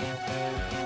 Música